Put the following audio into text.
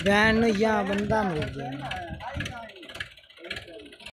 बहन यहाँ बंदा मिल गया